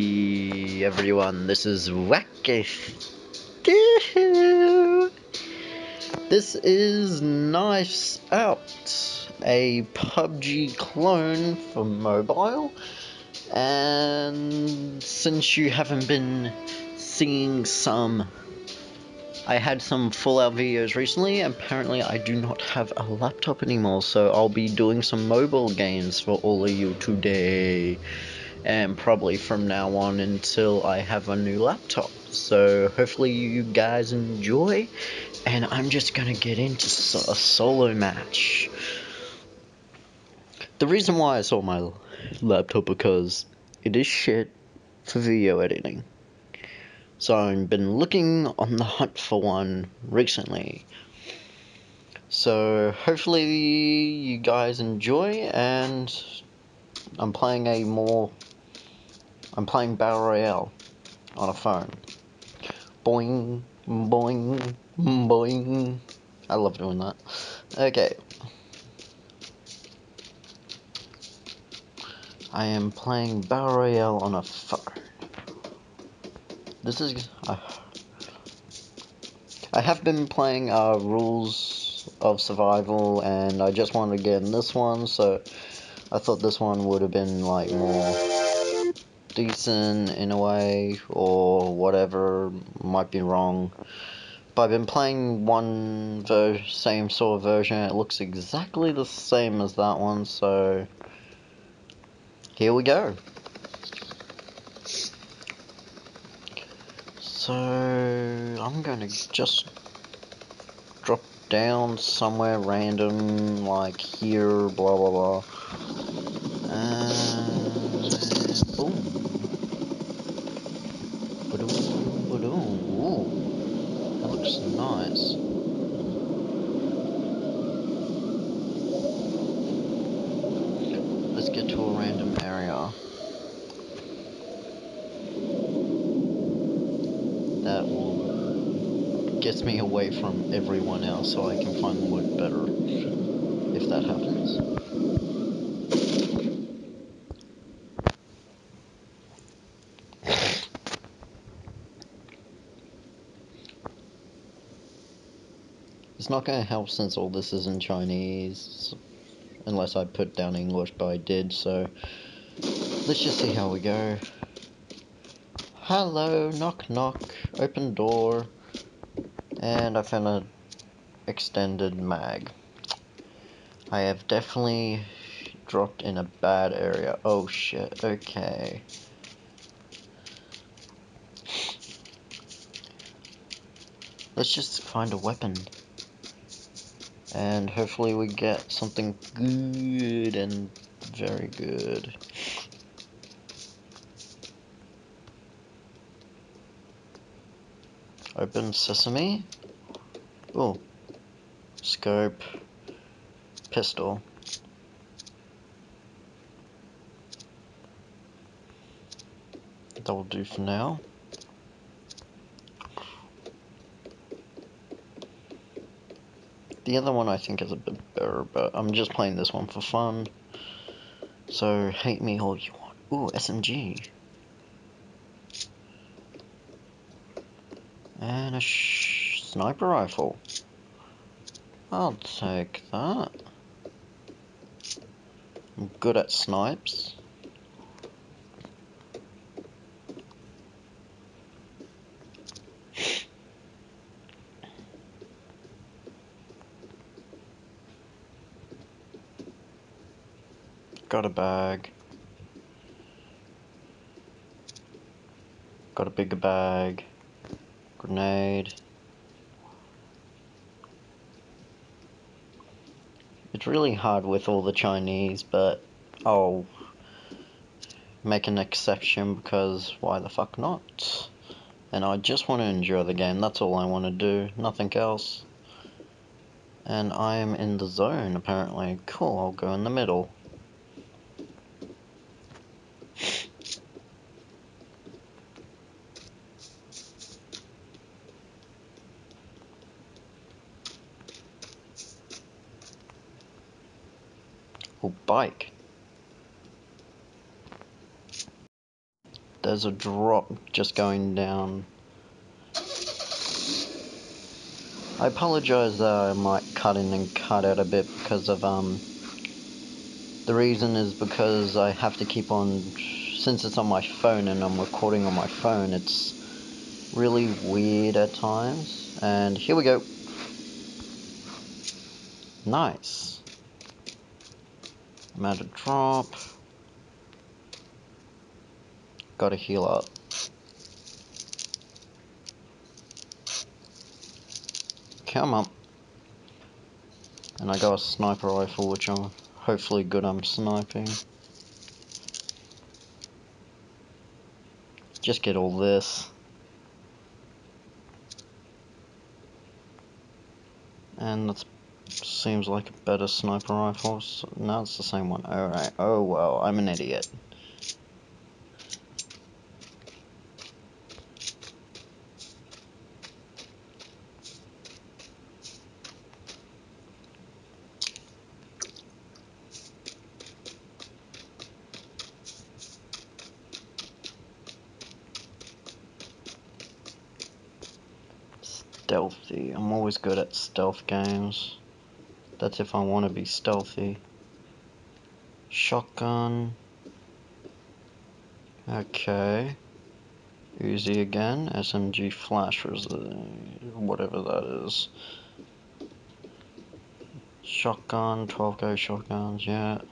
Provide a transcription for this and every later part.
Hey everyone, this is Wacky. This is Knives Out, a PUBG clone for mobile. And since you haven't been seeing some, I had some Fallout videos recently. Apparently, I do not have a laptop anymore, so I'll be doing some mobile games for all of you today and probably from now on until I have a new laptop. So hopefully you guys enjoy, and I'm just gonna get into a solo match. The reason why I sold my laptop because it is shit for video editing. So I've been looking on the hunt for one recently. So hopefully you guys enjoy and I'm playing a more I'm playing Battle Royale on a phone. Boing, boing, boing. I love doing that. Okay. I am playing Battle Royale on a phone. This is. Uh, I have been playing uh, Rules of Survival, and I just wanted to get in this one, so I thought this one would have been like more decent in a way, or whatever, might be wrong. But I've been playing one ver same sort of version, it looks exactly the same as that one, so here we go. So I'm gonna just drop down somewhere random, like here, blah blah blah. And boom. Nice. Let's get to a random area. That will gets me away from everyone else so I can find wood better if that happens. It's not going to help since all this is in Chinese, unless I put down English, but I did, so let's just see how we go. Hello, knock knock, open door, and I found an extended mag. I have definitely dropped in a bad area. Oh shit, okay. Let's just find a weapon. And hopefully we get something good and very good. Open sesame. Oh. Scope. Pistol. That will do for now. The other one I think is a bit better, but I'm just playing this one for fun. So hate me all you want. Ooh, SMG. And a sniper rifle. I'll take that. I'm good at snipes. Got a bag. Got a bigger bag. Grenade. It's really hard with all the Chinese, but I'll make an exception because why the fuck not? And I just want to enjoy the game, that's all I want to do, nothing else. And I am in the zone apparently. Cool, I'll go in the middle. Oh, bike. there's a drop just going down. I apologize that I might cut in and cut out a bit because of, um, the reason is because I have to keep on, since it's on my phone and I'm recording on my phone, it's really weird at times. And here we go. Nice. A drop. Gotta heal up. Come on. And I got a sniper rifle, which I'm hopefully good I'm sniping. Just get all this. And that seems like a better sniper rifle. So, it's the same one. Alright. Oh well, I'm an idiot. stealthy. I'm always good at stealth games. That's if I want to be stealthy. Shotgun. Okay. Uzi again. SMG flash whatever that is. Shotgun, 12 go shotguns, yeah.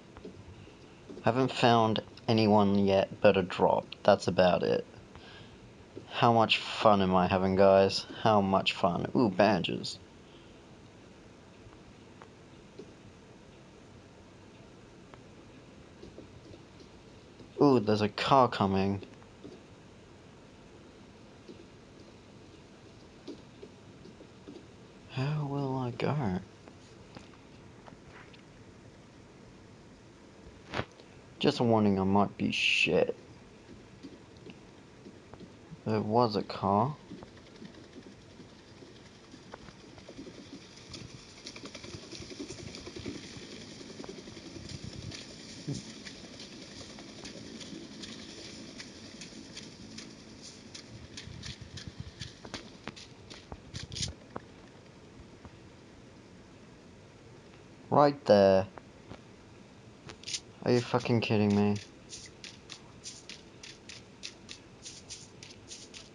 Haven't found anyone yet but a drop. That's about it. How much fun am I having, guys? How much fun. Ooh, badges. Ooh, there's a car coming. How will I go? Just a warning, I might be shit. There was a car. Right there. Are you fucking kidding me?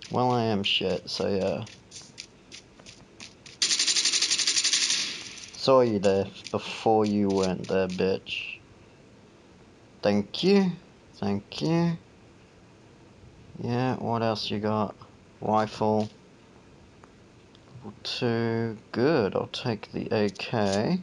Well, I am shit, so yeah. Saw you there before you went there, bitch. Thank you. Thank you. Yeah, what else you got? Rifle. Two. Good, I'll take the AK.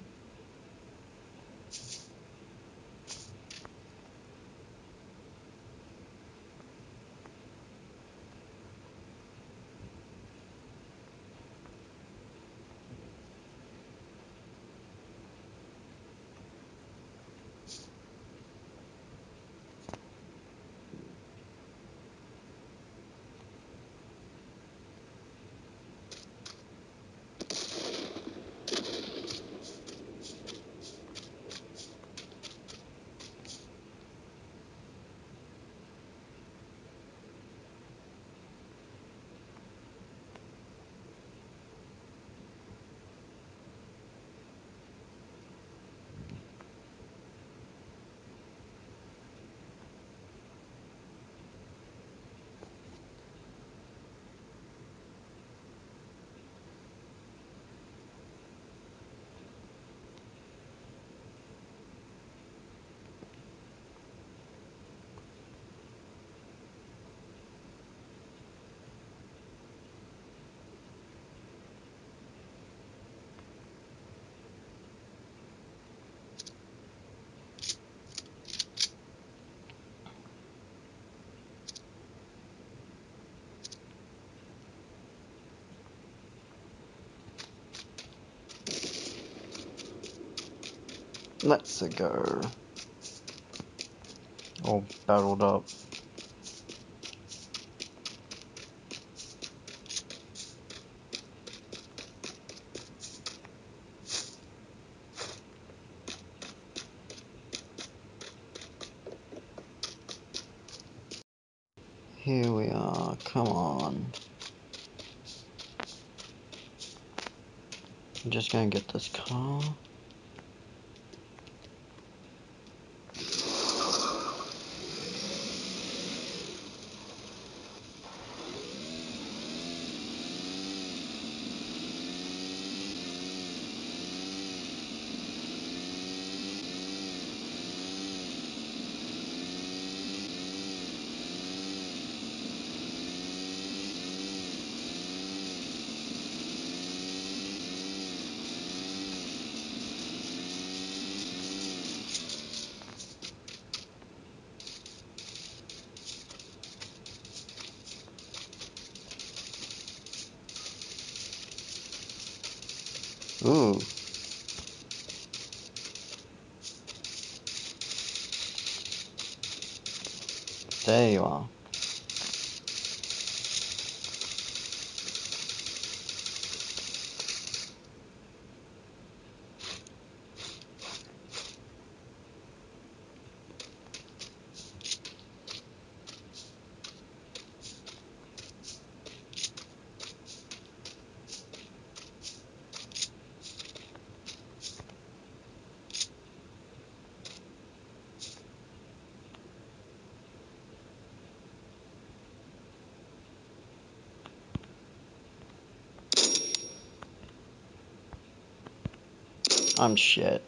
Let's go. All battled up. Here we are, come on. I'm just gonna get this car. Ooh. There you are. I'm shit.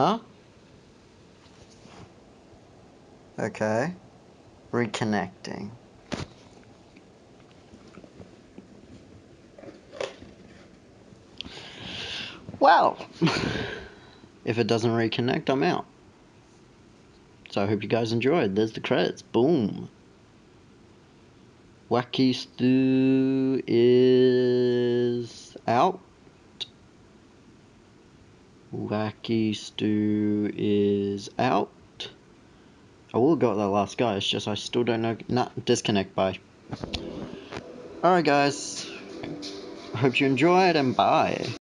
Huh? Okay. Reconnecting. Well, if it doesn't reconnect, I'm out. So I hope you guys enjoyed. There's the credits. Boom. Wacky Stew is out. Wacky Stew is out. I will go with that last guy, it's just I still don't know. Nah, disconnect, bye. Alright, guys. Hope you enjoyed, and bye.